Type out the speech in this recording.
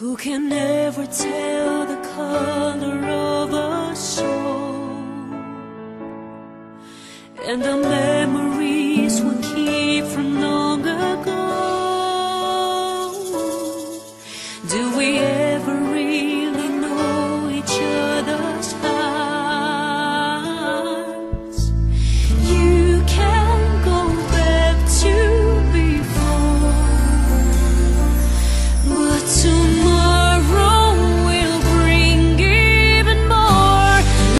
Who can ever tell the color of a soul? And the memories we keep from long ago. Do we ever really know each other's hearts? You can go back to before, but to